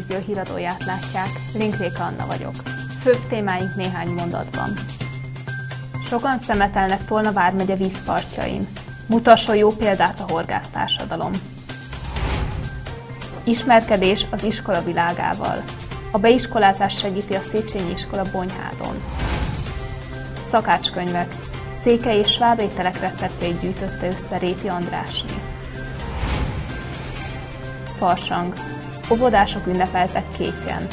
Televízió híradóját látják. Linkréka Anna vagyok. Főbb témáink néhány mondatban. Sokan szemetelnek Tolna vármegye vízpartjain. Mutasson jó példát a horgásztársadalom. Ismerkedés az iskola világával. A beiskolázás segíti a Széchenyi iskola Bonyhádon. Szakácskönyvek. Székely és sváb ételek receptjeit gyűjtötte össze Réti Andrásné. Farsang. Óvodások ünnepeltek kétjen.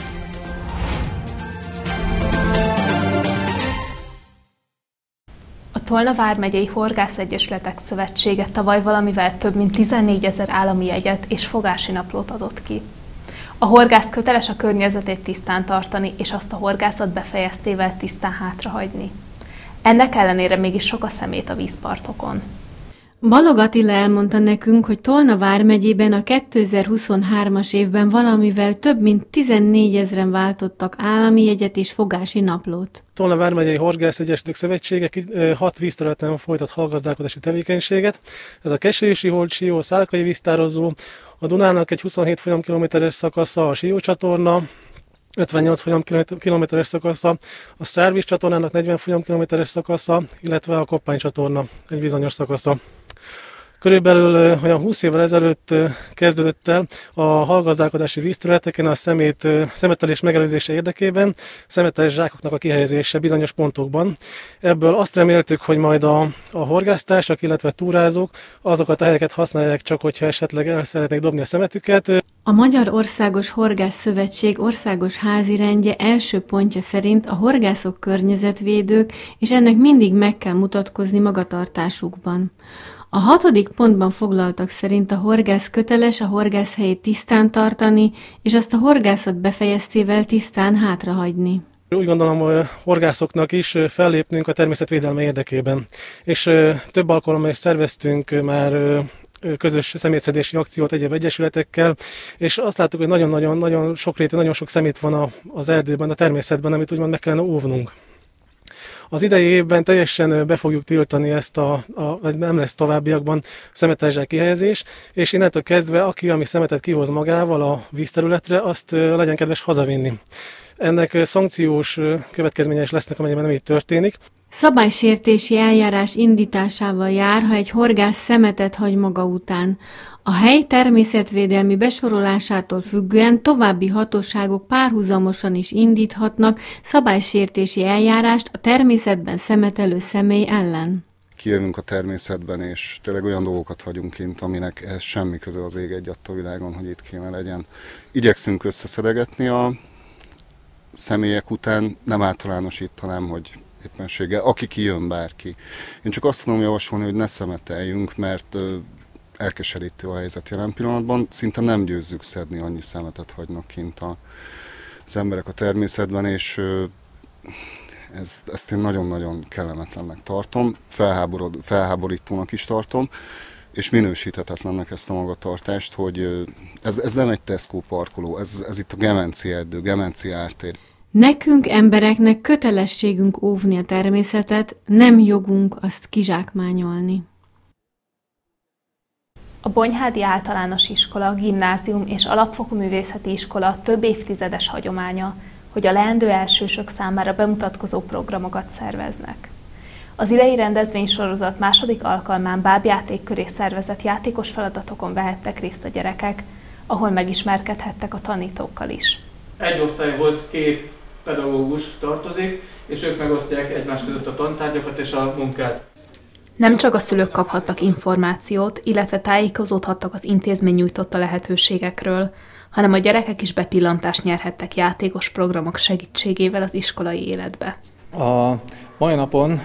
A Tolna vármegyei Horgászegyesületek Szövetsége tavaly valamivel több mint 14 ezer állami jegyet és fogási naplót adott ki. A horgász köteles a környezetét tisztán tartani, és azt a horgászat befejeztével tisztán hátrahagyni. Ennek ellenére mégis sok a szemét a vízpartokon. Balog Attila elmondta nekünk, hogy Tolna vármegyében a 2023-as évben valamivel több mint 14 ezeren váltottak állami jegyet és fogási naplót. Tolna vármegyei Horgász Egyesülők Szövetsége hat vízterületen folytat hallgazdálkodási tevékenységet. Ez a Kesési Holt, Sió, Szálkai víztározó, a Dunának egy 27 folyamkilométeres szakasza, a Sió csatorna, 58 folyamkilométeres szakasza, a Szárvíz csatornának 40 folyamkilométeres szakasza, illetve a Koppány csatorna egy bizonyos szakasza. Körülbelül olyan 20 évvel ezelőtt kezdődött el a hallgazdálkodási vízterületeken a szemét, szemetelés megelőzése érdekében, szemetelés zsákoknak a kihelyezése bizonyos pontokban. Ebből azt reméltük, hogy majd a, a horgásztársak, illetve túrázók azokat a helyeket használják csak, hogyha esetleg el szeretnék dobni a szemetüket. A Magyar Országos Horgász Szövetség országos házirendje első pontja szerint a horgászok környezetvédők, és ennek mindig meg kell mutatkozni magatartásukban. A hatodik pontban foglaltak szerint a horgász köteles a horgász helyét tisztán tartani, és azt a horgászat befejeztével tisztán hátrahagyni. Úgy gondolom, hogy horgászoknak is fellépnünk a természetvédelme érdekében. És több alkalommal is szerveztünk már közös szemétszedési akciót egyéb egyesületekkel, és azt láttuk, hogy nagyon-nagyon nagyon sok rétű, nagyon sok szemét van az erdőben, a természetben, amit úgymond meg kellene óvnunk. Az idei évben teljesen be fogjuk tiltani ezt a, a nem lesz továbbiakban szemetezsák kihelyezés, és innentől kezdve, aki ami szemetet kihoz magával a vízterületre, azt legyen kedves hazavinni. Ennek szankciós következményei is lesznek, amennyiben nem így történik. Szabálysértési eljárás indításával jár, ha egy horgász szemetet hagy maga után. A hely természetvédelmi besorolásától függően további hatóságok párhuzamosan is indíthatnak szabálysértési eljárást a természetben szemetelő személy ellen. Kijövünk a természetben, és tényleg olyan dolgokat hagyunk kint, aminek ez semmi köze az ég egy a világon, hogy itt kéne legyen. Igyekszünk összeszedegetni a személyek után, nem általánosítanám, hogy éppenséggel, aki kijön bárki. Én csak azt tudom javasolni, hogy ne szemeteljünk, mert elkeserítő a helyzet jelen pillanatban. Szinte nem győzzük szedni, annyi szemetet hagynak kint a, az emberek a természetben, és ezt, ezt én nagyon-nagyon kellemetlennek tartom, felháborítónak is tartom, és minősíthetetlennek ezt a magatartást, hogy ez, ez nem egy Tesco parkoló, ez, ez itt a Gemenci erdő, Gemenci ártér. Nekünk, embereknek kötelességünk óvni a természetet, nem jogunk azt kizsákmányolni. A Bonyhádi Általános Iskola, Gimnázium és Alapfokú Művészeti Iskola több évtizedes hagyománya, hogy a leendő elsősök számára bemutatkozó programokat szerveznek. Az idei rendezvénysorozat második alkalmán bábjáték köré szervezett játékos feladatokon vehettek részt a gyerekek, ahol megismerkedhettek a tanítókkal is. Egy osztályhoz két pedagógus tartozik, és ők megosztják egymás között a tantárgyakat és a munkát. Nem csak a szülők kaphattak információt, illetve tájékozódhattak az intézmény nyújtotta lehetőségekről, hanem a gyerekek is bepillantást nyerhettek játékos programok segítségével az iskolai életbe. A mai napon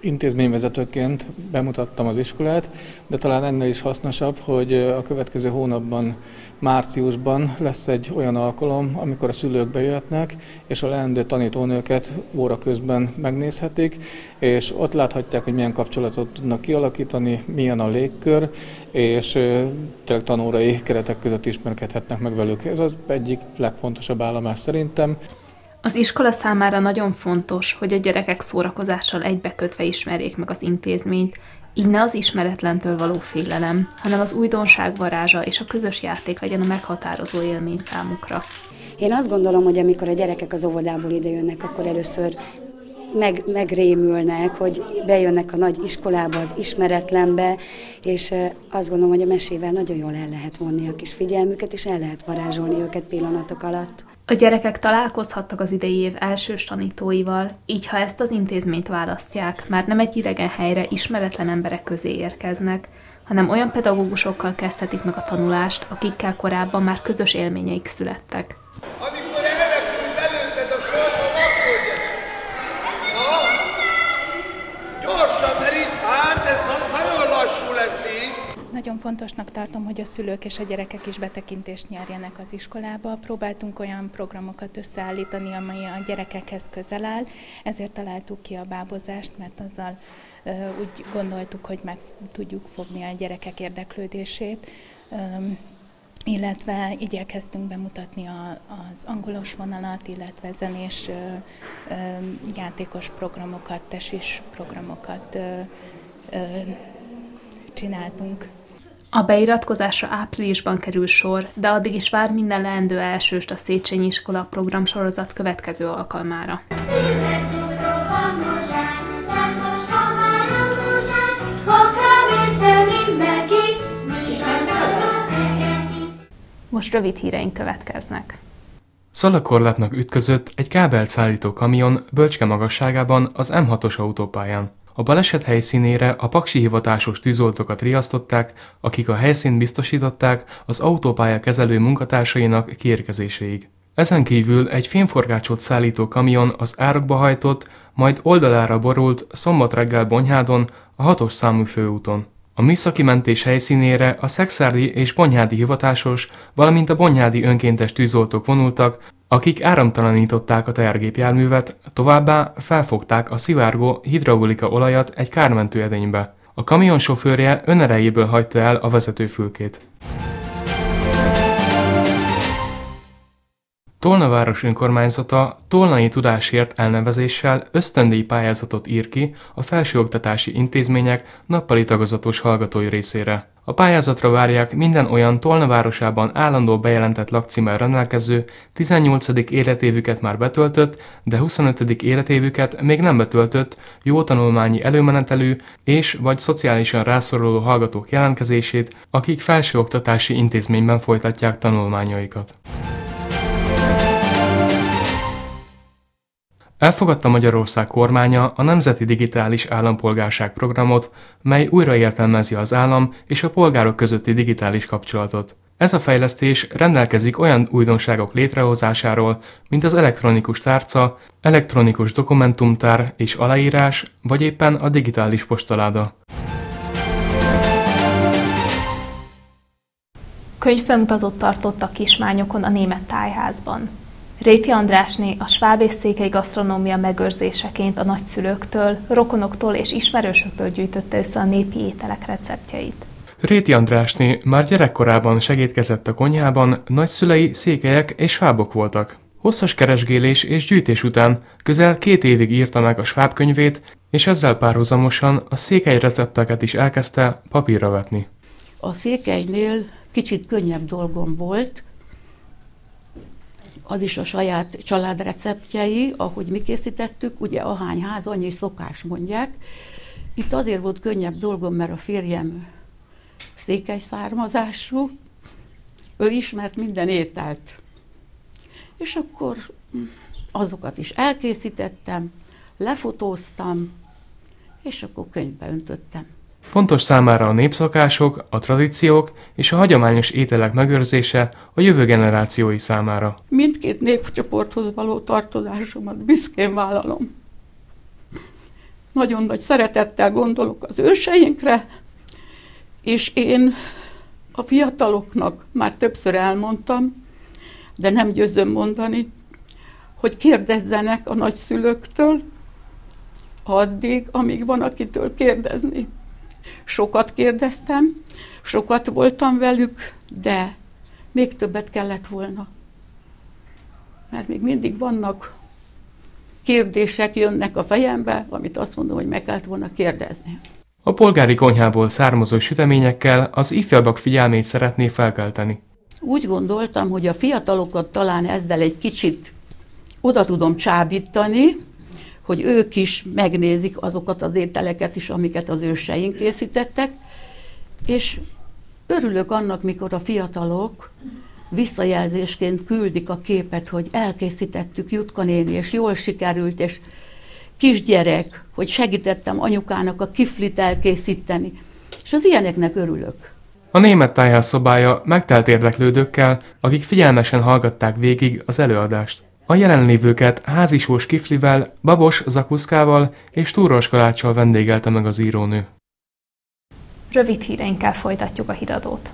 intézményvezetőként bemutattam az iskolát, de talán ennél is hasznosabb, hogy a következő hónapban, márciusban lesz egy olyan alkalom, amikor a szülők bejöhetnek, és a leendő tanítónőket óra közben megnézhetik, és ott láthatják, hogy milyen kapcsolatot tudnak kialakítani, milyen a légkör, és tényleg tanórai keretek között ismerkedhetnek meg velük. Ez az egyik legfontosabb állomás szerintem. Az iskola számára nagyon fontos, hogy a gyerekek szórakozással egybekötve ismerjék meg az intézményt, Így ne az ismeretlentől való félelem, hanem az újdonság varázsa és a közös játék legyen a meghatározó élmény számukra. Én azt gondolom, hogy amikor a gyerekek az óvodából idejönnek, akkor először meg, megrémülnek, hogy bejönnek a nagy iskolába, az ismeretlenbe, és azt gondolom, hogy a mesével nagyon jól el lehet vonni a kis figyelmüket, és el lehet varázsolni őket pillanatok alatt. A gyerekek találkozhattak az idei év elsős tanítóival, így ha ezt az intézményt választják, már nem egy idegen helyre ismeretlen emberek közé érkeznek, hanem olyan pedagógusokkal kezdhetik meg a tanulást, akikkel korábban már közös élményeik születtek. Amikor elrepül belőled a sorba, akkor Gyorsan, mert így, hát ez nagyon lassú lesz így. Nagyon fontosnak tartom, hogy a szülők és a gyerekek is betekintést nyerjenek az iskolába. Próbáltunk olyan programokat összeállítani, amely a gyerekekhez közel áll, ezért találtuk ki a bábozást, mert azzal úgy gondoltuk, hogy meg tudjuk fogni a gyerekek érdeklődését illetve igyekeztünk bemutatni a, az angolos vonalat, illetve zenés ö, ö, játékos programokat, tesis programokat ö, ö, csináltunk. A beiratkozásra áprilisban kerül sor, de addig is vár minden leendő elsőst a Széchenyi Iskola programsorozat következő alkalmára. Most rövid híreink következnek. Szalakorlátnak ütközött egy kábelt szállító kamion bölcske magasságában az M6-os autópályán. A baleset helyszínére a paksi hivatásos tűzoltókat riasztották, akik a helyszínt biztosították az autópálya kezelő munkatársainak kiérkezéséig. Ezen kívül egy fémforgácsot szállító kamion az árokba hajtott, majd oldalára borult szombat reggel Bonyhádon, a hatos számú főúton. A műszaki mentés helyszínére a szexárdi és bonyhádi hivatásos, valamint a bonyhádi önkéntes tűzoltók vonultak, akik áramtalanították a tehergépjárművet, továbbá felfogták a szivárgó hidraulika olajat egy kármentő edénybe. A kamion sofőrje önerejéből hagyta el a vezetőfülkét. Tolna város önkormányzata Tolnai Tudásért elnevezéssel ösztöndíj pályázatot ír ki a felsőoktatási intézmények nappali tagozatos hallgatói részére. A pályázatra várják minden olyan Tolna városában állandó bejelentett lakcímmel rendelkező 18. életévüket már betöltött, de 25. életévüket még nem betöltött, jó tanulmányi előmenetelű és vagy szociálisan rászoruló hallgatók jelentkezését, akik felsőoktatási intézményben folytatják tanulmányaikat. Elfogadta Magyarország kormánya a Nemzeti Digitális Állampolgárság programot, mely újraértelmezi az állam és a polgárok közötti digitális kapcsolatot. Ez a fejlesztés rendelkezik olyan újdonságok létrehozásáról, mint az elektronikus tárca, elektronikus dokumentumtár és aláírás, vagy éppen a digitális postaláda. Könyvbemutatót tartottak Kismányokon a német tájházban. Réti Andrásné a sváb és székely gasztronómia megőrzéseként a nagyszülőktől, rokonoktól és ismerősöktől gyűjtötte össze a népi ételek receptjeit. Réti Andrásné már gyerekkorában segítkezett a konyhában, nagyszülei székelyek és svábok voltak. Hosszas keresgélés és gyűjtés után közel két évig írta meg a sváb könyvét, és ezzel párhuzamosan a székely recepteket is elkezdte papírra vetni. A székelynél kicsit könnyebb dolgom volt, az is a saját családreceptjei, ahogy mi készítettük, ugye ahány ház, annyi szokás mondják. Itt azért volt könnyebb dolgom, mert a férjem székely származású, ő ismert minden ételt. És akkor azokat is elkészítettem, lefotóztam, és akkor könyvbe öntöttem. Fontos számára a népszokások, a tradíciók és a hagyományos ételek megőrzése a jövő generációi számára. Mindkét népcsoporthoz való tartozásomat büszkén vállalom. Nagyon nagy szeretettel gondolok az őseinkre, és én a fiataloknak már többször elmondtam, de nem győzöm mondani, hogy kérdezzenek a nagyszülőktől, addig, amíg van akitől kérdezni. Sokat kérdeztem, sokat voltam velük, de még többet kellett volna. Mert még mindig vannak kérdések jönnek a fejembe, amit azt mondom, hogy meg kellett volna kérdezni. A polgári konyhából származó süteményekkel az ifjabbak figyelmét szeretné felkelteni. Úgy gondoltam, hogy a fiatalokat talán ezzel egy kicsit oda tudom csábítani, hogy ők is megnézik azokat az ételeket is, amiket az őseink készítettek, és örülök annak, mikor a fiatalok visszajelzésként küldik a képet, hogy elkészítettük Jutka néni, és jól sikerült, és kisgyerek, hogy segítettem anyukának a kiflit elkészíteni. És az ilyeneknek örülök. A német tájhászszobája megtelt érdeklődőkkel, akik figyelmesen hallgatták végig az előadást. A jelenlévőket házisós kiflivel, babos zakuszkával és túros kaláccsal vendégelte meg az írónő. Rövid híreinkkel folytatjuk a híradót.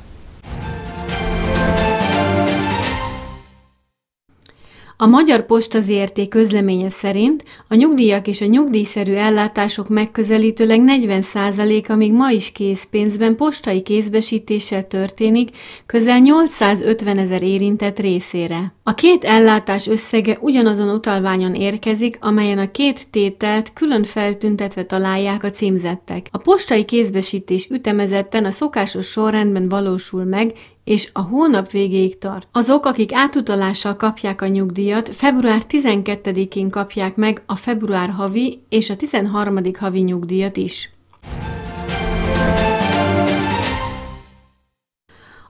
A Magyar Posta ZRT közleménye szerint a nyugdíjak és a nyugdíjszerű ellátások megközelítőleg 40%-a még ma is készpénzben postai kézbesítéssel történik, közel 850 ezer érintett részére. A két ellátás összege ugyanazon utalványon érkezik, amelyen a két tételt külön feltüntetve találják a címzettek. A postai kézbesítés ütemezetten a szokásos sorrendben valósul meg, és a hónap végéig tart. Azok, akik átutalással kapják a nyugdíjat, február 12-én kapják meg a február havi és a 13. havi nyugdíjat is.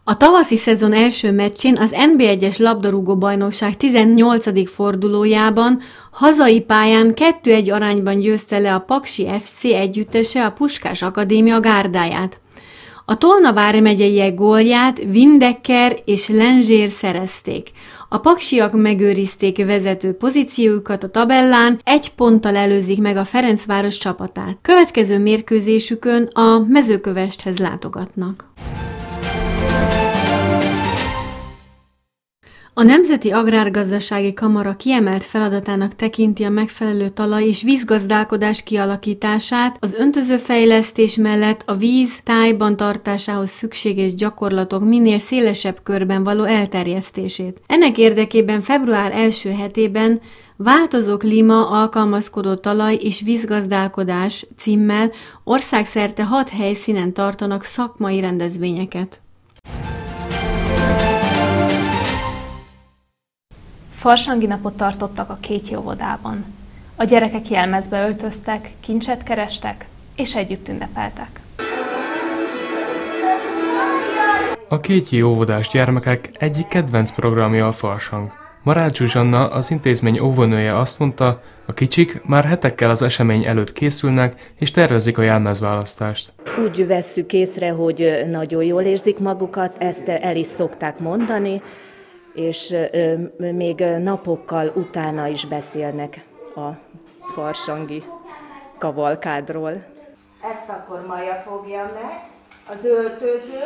A tavaszi szezon első meccsén az NB1-es labdarúgó bajnokság 18. fordulójában hazai pályán 2-1 arányban győzte le a Paksi FC együttese a Puskás Akadémia gárdáját. A Tolna vármegyeiek gólját Windecker és Lenzsér szerezték. A paksiak megőrizték vezető pozíciójukat a tabellán, egy ponttal előzik meg a Ferencváros csapatát. Következő mérkőzésükön a mezőkövesthez látogatnak. A Nemzeti Agrárgazdasági Kamara kiemelt feladatának tekinti a megfelelő talaj és vízgazdálkodás kialakítását, az öntözőfejlesztés mellett a víz tájban tartásához szükséges gyakorlatok minél szélesebb körben való elterjesztését. Ennek érdekében február első hetében Változó klíma, alkalmazkodó talaj és vízgazdálkodás címmel országszerte hat helyszínen tartanak szakmai rendezvényeket. Farsangi napot tartottak a két óvodában. A gyerekek jelmezbe öltöztek, kincset kerestek, és együtt ünnepeltek. A két óvodás gyermekek egyik kedvenc programja a farsang. Marács Zsuzsanna, az intézmény óvónője azt mondta, a kicsik már hetekkel az esemény előtt készülnek és tervezik a jelmezválasztást. Úgy vesszük észre, hogy nagyon jól érzik magukat, ezt el is szokták mondani, és még napokkal utána is beszélnek a farsangi kavalkádról. Ezt akkor Maja fogja meg, az öltöző.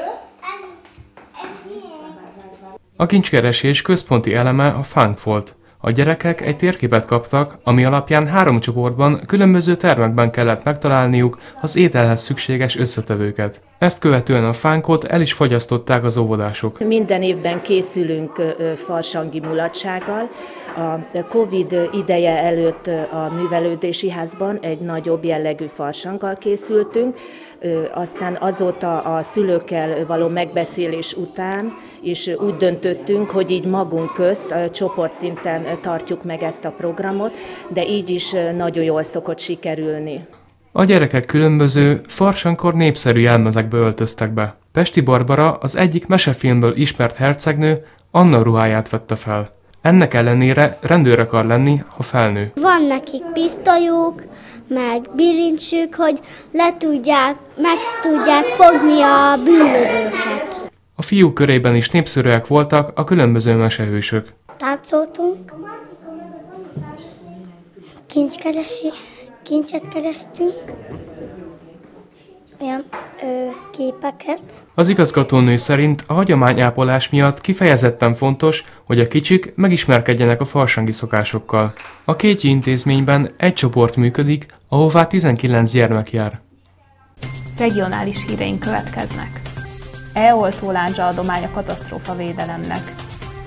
A kincskeresés központi eleme a funk volt. A gyerekek egy térképet kaptak, ami alapján három csoportban különböző termekben kellett megtalálniuk az ételhez szükséges összetevőket. Ezt követően a fánkot el is fogyasztották az óvodások. Minden évben készülünk farsangi mulatsággal. A Covid ideje előtt a művelődési házban egy nagyobb jellegű farsanggal készültünk, aztán azóta a szülőkkel való megbeszélés után is úgy döntöttünk, hogy így magunk közt csoportszinten tartjuk meg ezt a programot, de így is nagyon jól szokott sikerülni. A gyerekek különböző, farsankor népszerű jelmezekbe öltöztek be. Pesti Barbara az egyik mesefilmből ismert hercegnő Anna ruháját vette fel. Ennek ellenére rendőr akar lenni, ha felnő. Van nekik pisztolyuk, meg bilincsük, hogy le tudják, meg tudják fogni a bűnözőket. A fiúk körében is népszerűek voltak a különböző mesehősök. Táncoltunk, kincskeresi, kincset kerestünk, olyan ö, képeket. Az igazgatónő szerint a hagyományápolás miatt kifejezetten fontos, hogy a kicsik megismerkedjenek a farsangi szokásokkal. A két intézményben egy csoport működik, ahová 19 gyermek jár. Regionális híreink következnek. E-oltó láncsa adomány a katasztrófa védelemnek.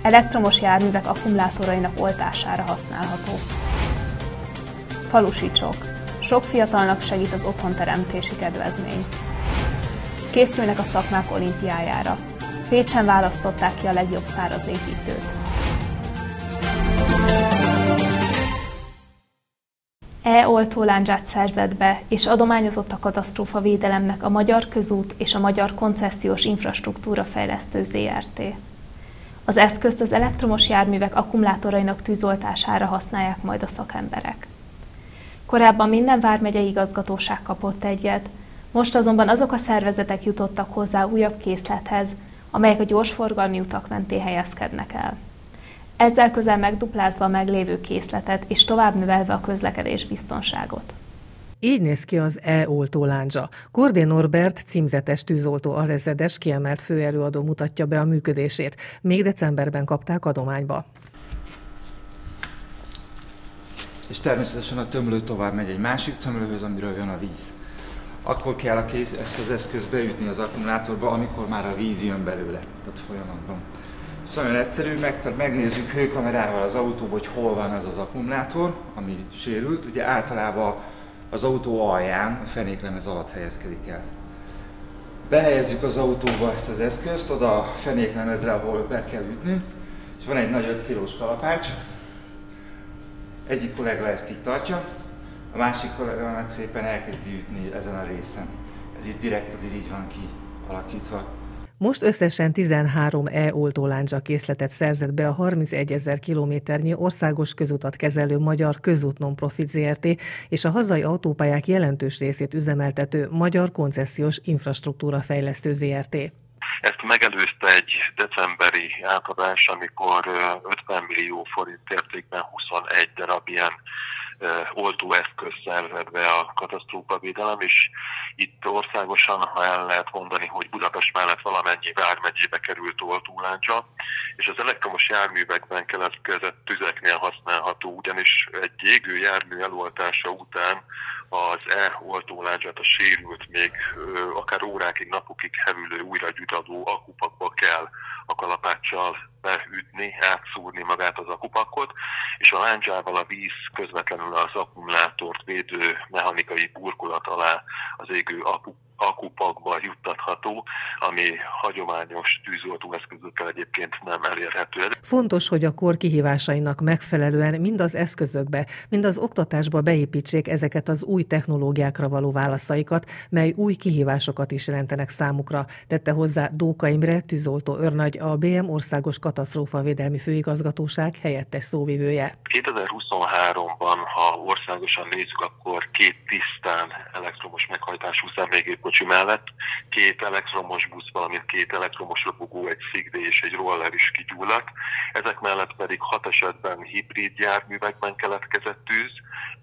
Elektromos járművek akkumulátorainak oltására használható. Falusicsok Sok fiatalnak segít az otthonteremtési kedvezmény. Készülnek a szakmák olimpiájára. Pécsen választották ki a legjobb szárazépítőt. E-oltóláncsát szerzett be és adományozott a katasztrófa védelemnek a Magyar Közút és a Magyar Koncesziós Infrastruktúra Fejlesztő ZRT. Az eszközt az elektromos járművek akkumulátorainak tűzoltására használják majd a szakemberek. Korábban minden vármegyei igazgatóság kapott egyet, most azonban azok a szervezetek jutottak hozzá újabb készlethez, amelyek a gyorsforgalmi utak mentén helyezkednek el. Ezzel közel megduplázva a meglévő készletet és tovább növelve a közlekedés biztonságot. Így néz ki az e-oltó láncsa. Kordé Norbert címzetes tűzoltó alezedes kiemelt főelőadó mutatja be a működését. Még decemberben kapták adományba. És természetesen a tömlő tovább megy egy másik tömlőhöz, amiről jön a víz. Akkor kell a kész, ezt az eszközt beütni az akkumulátorba, amikor már a víz jön belőle, tehát folyamatban. És nagyon egyszerű, meg, megnézzük hőkamerával az autóban, hogy hol van az az akkumulátor, ami sérült. Ugye általában az autó alján, a fenéklemez alatt helyezkedik el. Behelyezzük az autóba ezt az eszközt, oda a fenéklemezre, ahol be kell ütni, és van egy nagy 5 kilós kalapács. Egyik kollega ezt így tartja, a másik kollega meg szépen elkezdi ütni ezen a részen. Ez itt direkt azért így van kialakítva. Most összesen 13 e-oltóláncsa készletet szerzett be a 31 ezer kilométernyi országos közutat kezelő Magyar Közút Nonprofit ZRT és a hazai autópályák jelentős részét üzemeltető Magyar Koncesziós Infrastruktúra Fejlesztő ZRT. Ezt megelőzte egy decemberi átadás, amikor 50 millió forint értékben 21 darab ilyen oltóeszköz szerzett be a katasztrófavédelem, és itt országosan, ha el lehet mondani, hogy Budapest mellett valamennyi vármegyébe került oltóláncsa, és az elektromos járművekben keletkezett tüzeknél használható, ugyanis egy égő jármű eloltása után az e-oltóláncsát a sérült, még akár órákig, napokig hevülő újra gyutadó akupakba kell a kalapáccsal beütni, átszúrni magát az akupakot, és a láncsával a víz közvetlenül az akkumulátort védő mechanikai burkolat alá az égő akupakba akupakba juttatható, ami hagyományos tűzoltóeszközökkel egyébként nem elérhető. Fontos, hogy a kor kihívásainak megfelelően mind az eszközökbe, mind az oktatásba beépítsék ezeket az új technológiákra való válaszaikat, mely új kihívásokat is jelentenek számukra, tette hozzá Dóka Imre, tűzoltó őrnagy, a BM Országos Katasztrófa Védelmi Főigazgatóság helyettes szóvivője. 2023-ban, ha országosan nézzük, akkor két tisztán elektromos meghajtású személygép kocsi mellett két elektromos busz, valamint két elektromos lopogó, egy szigdé és egy roller is kigyulladt. Ezek mellett pedig hat esetben hibrid járművekben keletkezett tűz,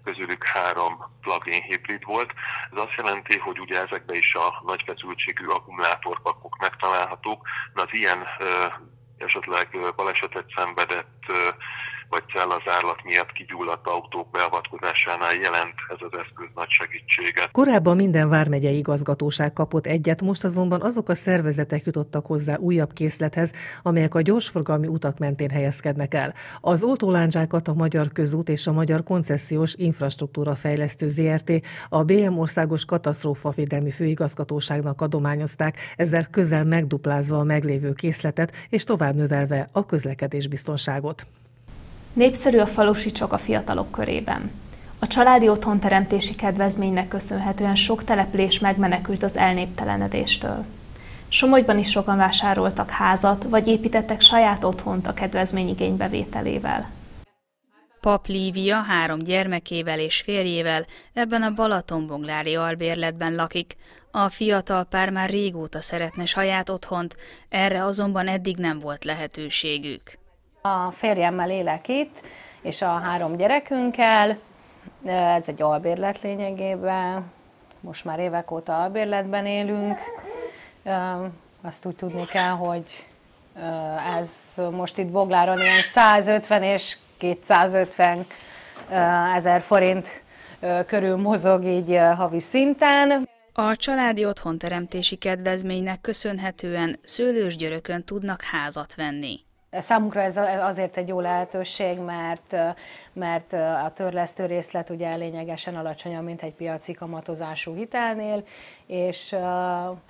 közülük három plug-in hibrid volt. Ez azt jelenti, hogy ugye ezekben is a nagy feszültségű akkumulátorpakok megtalálhatók. Na, az ilyen esetleg balesetet szenvedett vagy cellazárlat miatt kigyulladt autók beavatkozásánál jelent ez az eszköz nagy segítséget. Korábban minden vármegyei igazgatóság kapott egyet, most azonban azok a szervezetek jutottak hozzá újabb készlethez, amelyek a gyorsforgalmi utak mentén helyezkednek el. Az oltólándzsákat a Magyar Közút és a Magyar Koncesziós Infrastruktúra Fejlesztő ZRT a BM Országos Katasztrófavédelmi Főigazgatóságnak adományozták, ezzel közel megduplázva a meglévő készletet és tovább növelve a közlekedés biztonságot. Népszerű a falusi csak a fiatalok körében. A családi otthonteremtési kedvezménynek köszönhetően sok település megmenekült az elnéptelenedéstől. Somogyban is sokan vásároltak házat, vagy építettek saját otthont a kedvezmény igénybevételével. Pap Lívia három gyermekével és férjével ebben a Balatonbonglári albérletben lakik. A fiatal pár már régóta szeretne saját otthont, erre azonban eddig nem volt lehetőségük. A férjemmel élek itt, és a három gyerekünkkel. Ez egy albérlet lényegében. Most már évek óta albérletben élünk. Azt úgy tudni kell, hogy ez most itt Bogláron ilyen 150 és 250 ezer forint körül mozog így havi szinten. A családi otthonteremtési kedvezménynek köszönhetően szőlős györökön tudnak házat venni. Számunkra ez azért egy jó lehetőség, mert, mert a törlesztő részlet ugye lényegesen alacsonyabb, mint egy piaci kamatozású hitelnél, és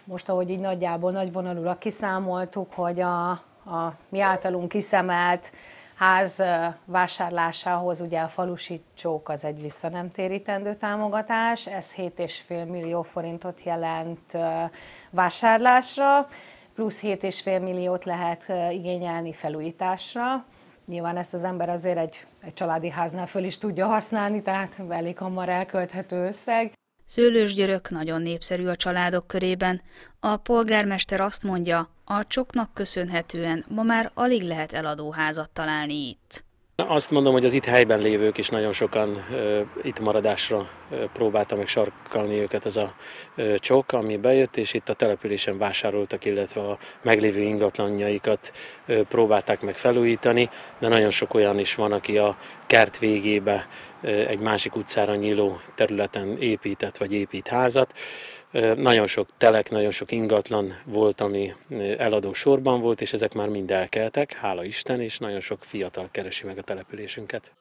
most, ahogy így nagyjából nagyvonalúra kiszámoltuk, hogy a, a mi általunk kiszemelt ház vásárlásához ugye a falusi csók az egy visszanemtérítendő támogatás, ez 7,5 millió forintot jelent vásárlásra, plusz 7,5 milliót lehet igényelni felújításra. Nyilván ezt az ember azért egy, egy családi háznál föl is tudja használni, tehát elég hamar elkölthető összeg. Szőlős györök nagyon népszerű a családok körében. A polgármester azt mondja, a csoknak köszönhetően ma már alig lehet eladóházat találni itt. Azt mondom, hogy az itt helyben lévők is nagyon sokan uh, itt maradásra uh, próbálta meg sarkalni őket ez a uh, csok, ami bejött, és itt a településen vásároltak, illetve a meglévő ingatlanjaikat uh, próbálták meg felújítani, de nagyon sok olyan is van, aki a kert végébe uh, egy másik utcára nyíló területen épített vagy épít házat. Nagyon sok telek, nagyon sok ingatlan volt, ami eladó sorban volt, és ezek már mind elkeltek, hála Isten, és nagyon sok fiatal keresi meg a településünket.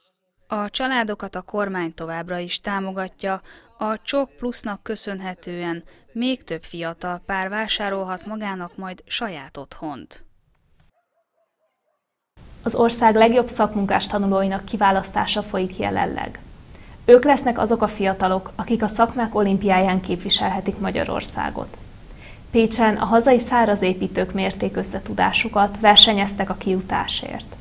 A családokat a kormány továbbra is támogatja, a Csok Plusznak köszönhetően még több fiatal pár vásárolhat magának majd saját otthont. Az ország legjobb szakmunkás tanulóinak kiválasztása folyik jelenleg. Ők lesznek azok a fiatalok, akik a szakmák olimpiáján képviselhetik Magyarországot. Pécsen a hazai szárazépítők mérték összetudásukat, versenyeztek a kiutásért.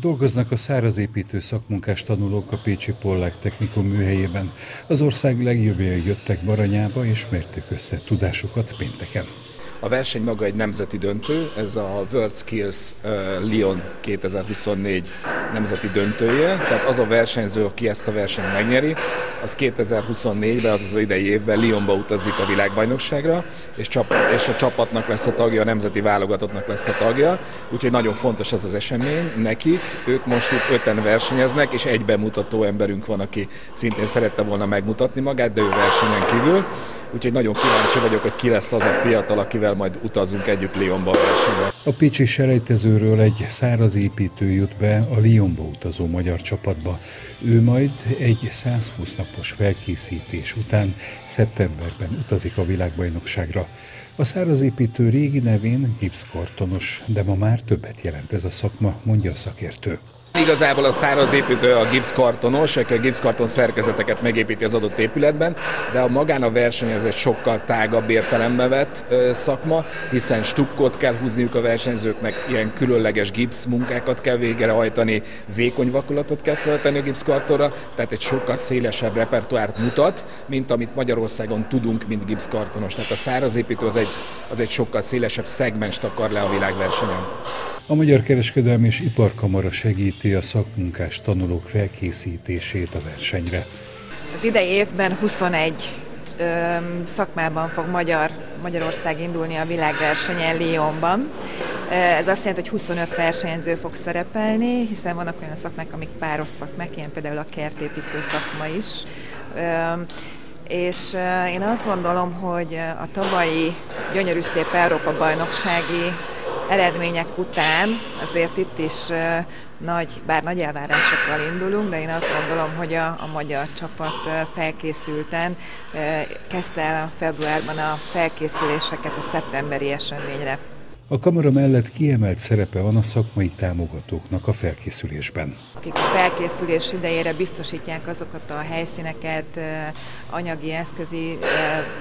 Dolgoznak a szárazépítő szakmunkás tanulók a Pécsi Pollák Technikum műhelyében. Az ország legjobbjai jöttek Baranyába és mérték össze tudásukat pénteken. A verseny maga egy nemzeti döntő, ez a World Skills Lyon 2024 nemzeti döntője, tehát az a versenyző, aki ezt a versenyt megnyeri, az 2024-ben, az az idei évben Lyonba utazik a világbajnokságra, és, csap, és a csapatnak lesz a tagja, a nemzeti válogatottnak lesz a tagja, úgyhogy nagyon fontos ez az esemény nekik. Ők most itt öten versenyeznek, és egy bemutató emberünk van, aki szintén szerette volna megmutatni magát, de ő versenyen kívül. Úgyhogy nagyon kíváncsi vagyok, hogy ki lesz az a fiatal, akivel majd utazunk együtt Lyonba a versenyre. A Pécsi selejtezőről egy száraz építő jut be a Lyonba utazó magyar csapatba. Ő majd egy 120 napos felkészítés után szeptemberben utazik a világbajnokságra. A szárazépítő régi nevén gipszkartonos, de ma már többet jelent ez a szakma, mondja a szakértő. Igazából a száraz építő a gipszkartonos, aki a gipszkarton szerkezeteket megépíti az adott épületben, de a magán a verseny ez egy sokkal tágabb értelembe vett szakma, hiszen stukkot kell húzniuk a versenyzőknek, ilyen különleges gipsz munkákat kell végrehajtani, vékony vakulatot kell feltenni a gipszkartonra, tehát egy sokkal szélesebb repertoárt mutat, mint amit Magyarországon tudunk, mint gipszkartonos. Tehát a száraz építő az egy, az egy sokkal szélesebb szegmens akar le a világversenyen. A Magyar Kereskedelmi és Iparkamara segíti a szakmunkás tanulók felkészítését a versenyre. Az idei évben 21 ö, szakmában fog Magyar, Magyarország indulni a világversenyen Lyonban. Ez azt jelenti, hogy 25 versenyző fog szerepelni, hiszen vannak olyan szakmák, amik páros szakmák, ilyen például a kertépítő szakma is. És én azt gondolom, hogy a tavalyi gyönyörű szép Európa bajnoksági eredmények után azért itt is nagy, bár nagy elvárásokkal indulunk, de én azt gondolom, hogy a, a magyar csapat felkészülten kezdte el februárban a felkészüléseket a szeptemberi eseményre. A kamera mellett kiemelt szerepe van a szakmai támogatóknak a felkészülésben. Akik a felkészülés idejére biztosítják azokat a helyszíneket, anyagi, eszközi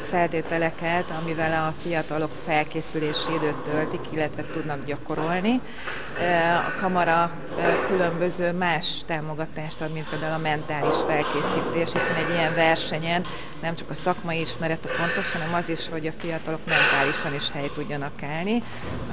feltételeket, amivel a fiatalok felkészülési időt töltik, illetve tudnak gyakorolni. A kamara különböző más támogatást ad, mint például a mentális felkészítés, hiszen egy ilyen versenyen nem csak a szakmai ismeret a fontos, hanem az is, hogy a fiatalok mentálisan is hely tudjanak állni.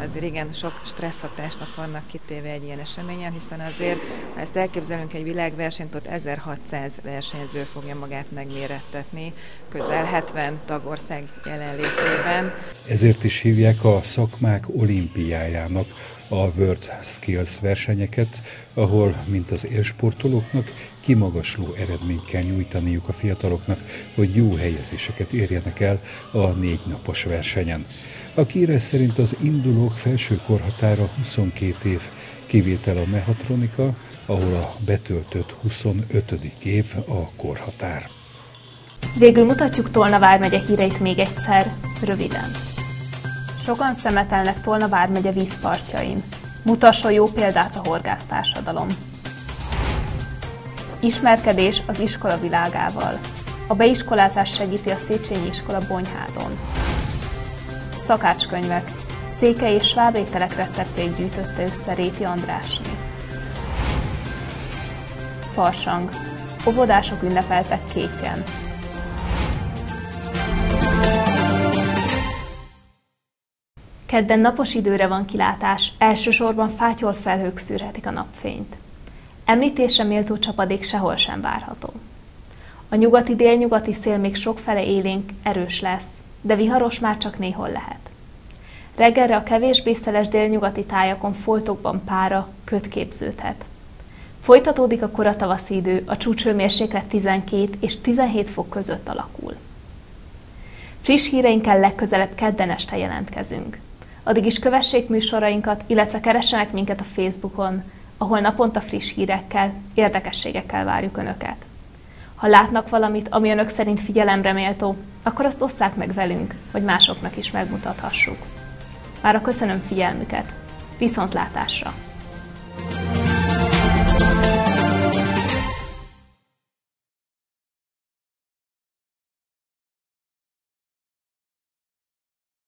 Azért igen, sok stresszhatásnak vannak kitéve egy ilyen eseményen, hiszen azért, ha ezt elképzelünk egy világversenyt, ott 1600 versenyző fogja magát megmérettetni, közel 70 tagország jelenlétében. Ezért is hívják a szakmák olimpiájának a World Skills versenyeket, ahol, mint az élsportolóknak, kimagasló eredményt kell nyújtaniuk a fiataloknak, hogy jó helyezéseket érjenek el a négy napos versenyen. A kiírás szerint az indulók felső korhatára 22 év, kivétel a mehatronika, ahol a betöltött 25. év a korhatár. Végül mutatjuk Tolna vármegye híreit még egyszer, röviden. Sokan szemetelnek Tolna vármegye vízpartjain. Mutasson jó példát a horgásztársadalom. Ismerkedés az iskola világával. A beiskolázás segíti a Széchenyi iskola Bonyhádon. Szakácskönyvek. Székely és sváb ételek receptjeit gyűjtötte össze Réti Andrásné. Farsang. Óvodások ünnepeltek kétjen. Kedden napos időre van kilátás, elsősorban fátyol felhők szűrhetik a napfényt. Említésre méltó csapadék sehol sem várható. A nyugati délnyugati szél még sokfele élénk erős lesz, de viharos már csak néhol lehet. Reggelre a kevésbé szeles délnyugati tájakon foltokban pára, köt képződhet. Folytatódik a koratavaszi idő, a csúcsőmérséklet 12 és 17 fok között alakul. Friss híreinkkel legközelebb kedden este jelentkezünk. Addig is kövessék műsorainkat, illetve keressenek minket a Facebookon, ahol naponta friss hírekkel, érdekességekkel várjuk Önöket. Ha látnak valamit, ami Önök szerint figyelemre méltó, akkor azt osszák meg velünk, hogy másoknak is megmutathassuk. Mára köszönöm figyelmüket. Viszontlátásra!